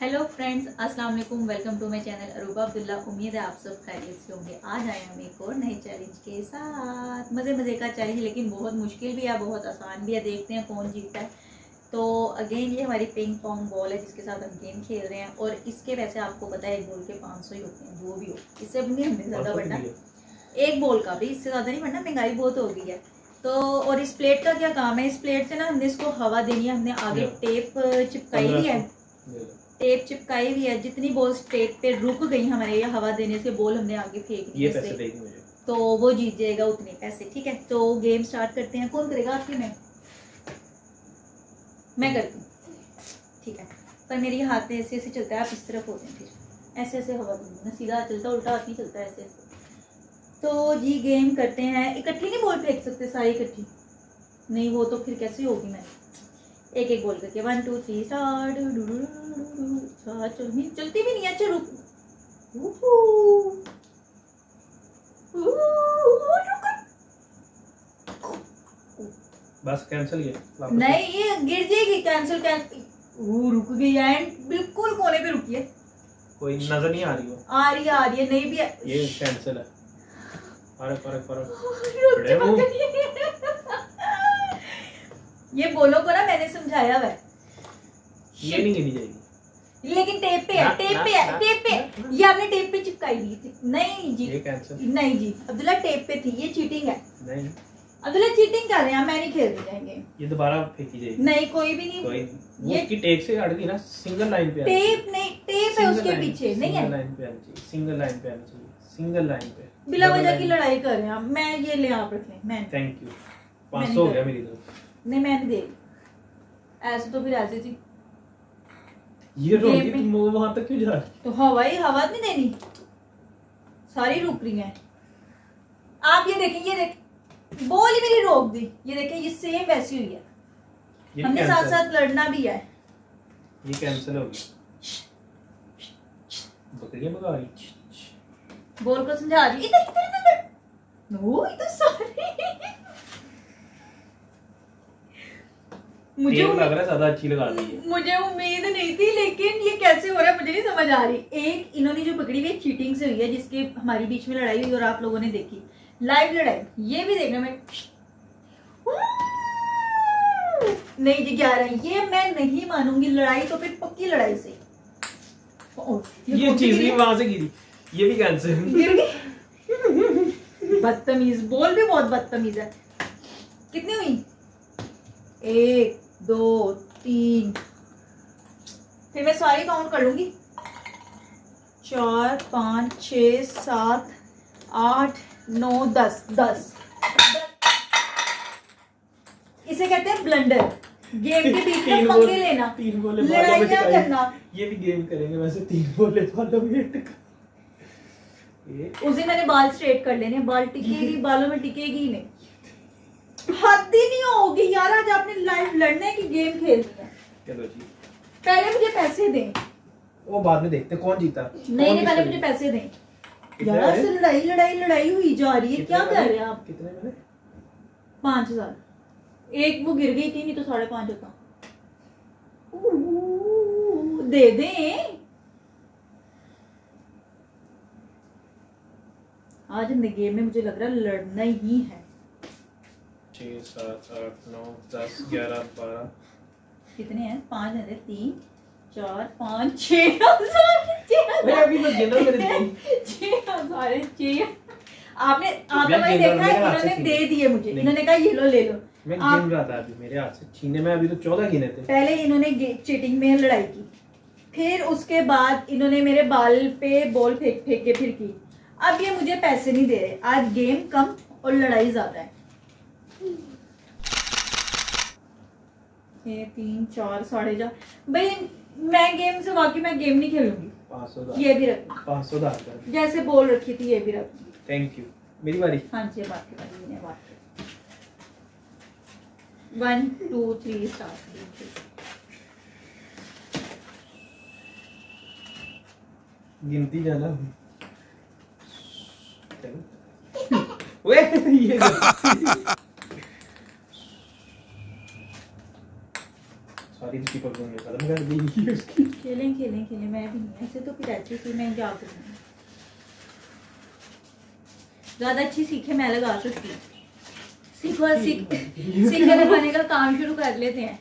Hello friends अस्सलाम वालेकुम welcome to my channel Aruba Abdullah. उम्मीद है आप सब खैरियत से होंगे। आज आए हम एक और नए चैलेंज के साथ। मज़े मज़े का चैलेंज लेकिन बहुत मुश्किल भी है बहुत आसान भी है। देखते हैं कौन जीतता है। तो अगेन ये हमारी पिंग पोंग बॉल है जिसके साथ हम गेम खेल रहे हैं। और इसके वैसे आपको पता है एक बॉल के पाँच सौ ही होते हैं जो भी हो। इससे भी नहीं हमने ज़्यादा बढ़ना एक बॉल का भी इससे ज़्यादा नहीं बढ़ना महँगाई बहुत हो गई है। तो और इस प्लेट का क्या काम है? इस प्लेट से ना हमने इसको हवा देनी है हमने आगे टेप चिपकाई है। टेप चिपकाई हुई है जितनी बॉल टेप पे रुक गई हमारे ये हवा देने से बॉल हमने आगे फेंक दी ये पैसे मुझे। तो वो जीत जाएगा उतने पैसे ठीक है? तो गेम स्टार्ट करते हैं। कौन करेगा आपकी में? मैं करती हूँ। ठीक है। पर मेरी हाथ में ऐसे ऐसे चलता है आप इस तरफ़ होते हैं फिर। ऐसे ऐसे हवा दूँगी ना सीधा हाथ चलता उल्टा हाथ नहीं चलता ऐसे ऐसे तो जी गेम करते हैं। इकट्ठी नहीं बॉल फेंक सकते सारी इकट्ठी? नहीं वो तो फिर कैसे होगी मैं एक एक बोल करके वन टू थ्री स्टार्ट चल चलती भी नहीं अच्छा रुक। बस कैंसिल ये नहीं ये गिर जाएगी कैंसिल वो रुक गई एंड बिल्कुल कोने पे रुकी है। कोई नज़र नहीं आ रही हो। आ रही है आ रही है नहीं भी है। ये कैंसिल है। फ़र्क फ़र्क फ़र्क। ये बोलो को ना मैंने समझाया हुआ ये नहीं गिनी जाएगी। लेकिन टेप पे है टेप पे है टेप पे। ये आपने टेप पे चिपकाई दी थी। नहीं जी। नहीं जी। अब्दुल्ला टेप पे थी। ये चीटिंग है। नहीं। अब्दुल्ला चीटिंग कर रहे हैं मैं नहीं खेलने जाएँगे। ये दोबारा फेंकी जाएगी। नहीं कोई भी नहीं। कोई ये- उसकी टेक से हट गई ना सिंगल लाइन पे टेप नहीं टेप है उसके पीछे नहीं है। लाइन पे आनी चाहिए सिंगल लाइन पे आनी चाहिए सिंगल लाइन पे। बिला वजह की लड़ाई कर रहे हैं मैं ये ले आप रख लें मैं। थैंक यू मैं पाँच नहीं सौ हो। गया मेरी तरफ़। नहीं मैं नहीं दे रही। ऐसे तो फिर ऐसे थी। ये Game में- तुम वहाँ तक क्यों जा रही तो हवाई हवा नहीं देनी? सारी रुक रही हैं। आप ये देखें ये देख। बॉल ही मेरी रोक दी। ये देखें ये सेम वैसी हुई है। हमने साथ साथ लड़ना भी है। ये कैंसिल हो गई बकरियाँ भगा रही बॉल को समझा रही इधर इधर, इधर नो इधर सारी। मुझे लग रहा है ज़्यादा अच्छी लगा दी है। मुझे उम्मीद नहीं थी लेकिन ये कैसे हो रहा है मुझे नहीं समझ आ रही। एक इन्होंने जो पकड़ी हुई चीटिंग से हुई है जिसके हमारी बीच में लड़ाई हुई और आप लोगों ने देखी। लाइव लड़ाई ये भी देखना मैं नहीं जी ग्यारह ये मैं नहीं मानूँगी लड़ाई तो फिर पक्की लड़ाई से। ओ, ये चीज़ भी वहाँ से गिरी ये भी गई बदतमीज बोल भी बहुत बदतमीज है। कितनी हुई? एक दो तीन। फिर मैं सारी काउंट कर लूँगी। चार पाँच छ सात आठ नौ दस दस। इसे कहते हैं ब्लंडर गेम के बीच में पंगे लेना। तीन बोले लड़ाइयाँ करना। ये भी गेम करेंगे वैसे तीन बोले पार्लियामेंट उस दिन मैंने बाल स्ट्रेट कर लेने बाल टिकेगी बालों में टिकेगी ही नहीं। हद ही नहीं होगी यार आज आपने लाइव लड़ने की गेम खेलनी है। चलो जी। पहले मुझे पैसे दें। वो बाद में देखते हैं कौन जीता? नहीं नहीं पहले मुझे पैसे दें। यार? से लड़ाई लड़ाई लड़ाई हुई जा रही है। क्या कर रहे हैं आप? कितने मैंने पाँच हज़ार। एक वो गिर गई थी नहीं तो साढ़े पाँच होता दे दें। आज गेम में मुझे लग रहा है लड़ना ही है। छः सात आठ नौ दस ग्यारह बारह। कितने हैं? पाँच हैं तीन चार पाँच छह हज़ार हज़ार। हज़ार छह आपने आपने मैं देखा है इन्होंने दे दिए मुझे। इन्होंने कहा ये लो ले लो। मैं आप- गिन रहा था अभी मेरे हाथ से। छीने में अभी तो चौदह गिने थे। पहले इन्होंने चीटिंग में लड़ाई की। फिर उसके बाद इन्होंने मेरे बाल पे बॉल फेंक फेंक के फिर की। अब ये मुझे पैसे नहीं दे रहे। आज गेम कम और लड़ाई ज़्यादा है। ये तीन चार साढ़े चार। भाई मैं गेम से वाकई मैं गेम नहीं खेलूँगी। ये भी रख। पाँच सौ जैसे बोल रखी थी ये भी रख। थैंक यू मेरी बारी। हाँ जी बात की बात मैंने बात की। वन टू थ्री स्टार्ट गिनती जाना चलो। ओए ये सारी चिपक गई खत्म कर दी उसकी। खेलें खेलें खेलें। मैं भी नहीं ऐसे तो फिर अच्छी थी मैं क्या करूँ? ज़्यादा अच्छी सीखे मैं लगा सकती हूँ। सीखो सीख सीखे लगाने का काम शुरू कर लेते हैं।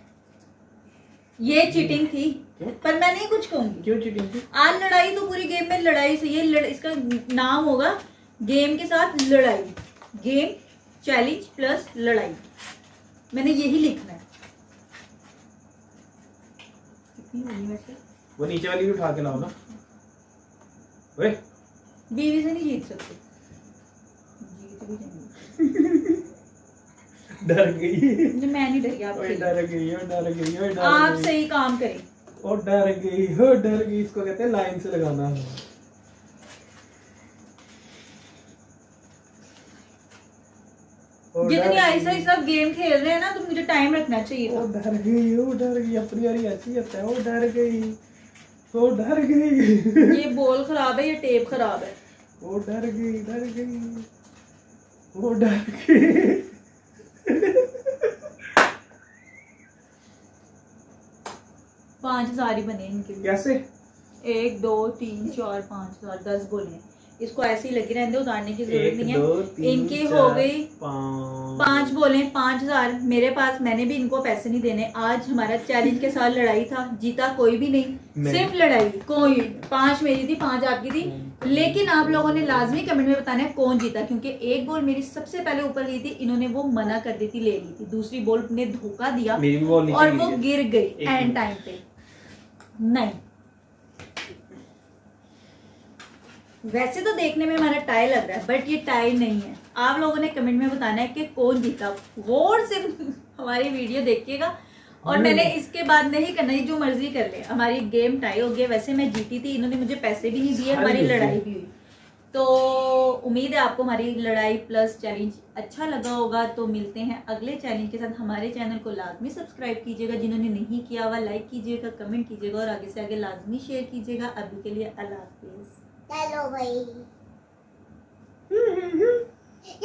ये चीटिंग थी क्यों? पर मैं नहीं कुछ कहूँगी। क्यों चीटिंग थी? आज लड़ाई तो पूरी गेम में लड़ाई से ये लड़, इसका नाम होगा गेम के साथ लड़ाई। गेम चैलेंज प्लस लड़ाई। मैंने यही लिखना है कितनी होगी वैसे वो नीचे वाली भी उठा के लाओ ना। ओए। बीवी से नहीं जीत सकते। जीत डर गई। जो मैं नहीं डरी आप ओए डर गई हो डर गई हो डर आप सही काम करें। और डर गई हो डर गई इसको कहते हैं लाइन से लगाना ओ, डर जितनी गई। आहिस्ता आहिस्ता गेम खेल रहे हैं ना तो मुझे टाइम रखना चाहिए था। डर गई ओ डर गई अपनी वाली ऐसी होता है ओ डर गई ओ डर गई। ये बॉल खराब है या टेप खराब है। ओ डर गई डर गई ओ डर गई। पाँच हज़ार ही बने इनके कैसे? एक दो तीन चार पाँच हज़ार दस बोले। हैं। इसको ऐसे ही लगे रहने दो उतारने की ज़रूरत नहीं है। इनकी हो गई पाँच। बोले पाँच हज़ार मेरे पास मैंने भी इनको पैसे नहीं देने। आज हमारा चैलेंज के साथ लड़ाई था जीता कोई भी नहीं सिर्फ़ लड़ाई कोई। पाँच मेरी थी पाँच आपकी थी। लेकिन आप लोगों ने लाजमी कमेंट में बताना है कौन जीता क्योंकि एक बॉल मेरी सबसे पहले ऊपर गई थी इन्होंने वो मना कर दी थी ले ली थी। दूसरी बॉल ने धोखा दिया और वो गिर गई एंड टाइम पे। नहीं। वैसे तो देखने में हमारा टाई लग रहा है बट ये टाई नहीं है। आप लोगों ने कमेंट में बताना है कि कौन जीता। गौर से हमारी वीडियो देखिएगा। और हम्म। मैंने इसके बाद नहीं करना ये जो मर्ज़ी कर ले। हमारी गेम टाई हो गई वैसे मैं जीती थी इन्होंने मुझे पैसे भी नहीं दिए हमारी लड़ाई भी हुई। तो उम्मीद है आपको हमारी लड़ाई प्लस चैलेंज अच्छा लगा होगा तो मिलते हैं अगले चैलेंज के साथ। हमारे चैनल को लाजमी सब्सक्राइब कीजिएगा जिन्होंने नहीं किया हुआ लाइक कीजिएगा कमेंट कीजिएगा और आगे से आगे लाजमी शेयर कीजिएगा। अभी के लिए अल्लाह हाफिज़। चलो भाई